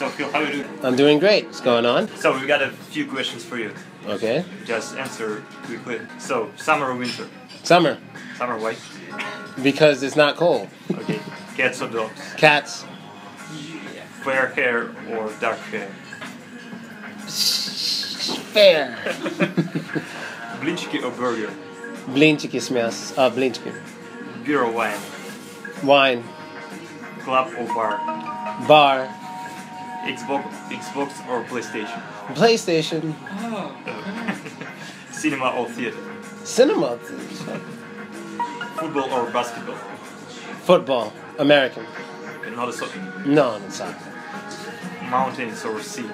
So Phil, how are you doing? I'm doing great. What's going on? So we've got a few questions for you. Okay. Just answer quickly. So summer or winter? Summer, Summer why? because it's not cold. Okay. Cats or dogs? Cats, Fair hair or dark hair? fair. Blinchiki or burger? Blinchiki smells. Uh, blinchiki. Beer or wine? Wine, Club or bar? bar, Xbox, Xbox or PlayStation? PlayStation, oh. Cinema or theater? cinema, Football or basketball? football, American. Okay, Not a soccer. No, no soccer. Mountains or sea?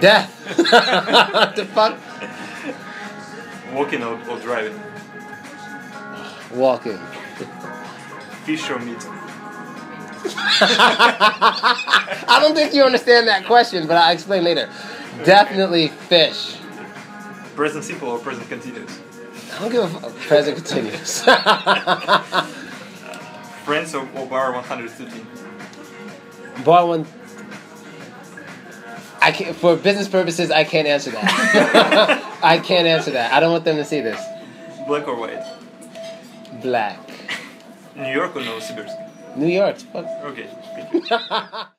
Death. what the fuck? Walking or, or driving? Walking. Fish or meat? I don't think you understand that question, but I'll explain later. Definitely fish. Present simple or present continuous? I don't give a fuck. Present continuous. Friends or, or bar 113? Bar one. I can't, for business purposes, I can't answer that. I can't answer that. I don't want them to see this. Black or white? Black. New York or Novosibirsk? New York. Fuck. Okay.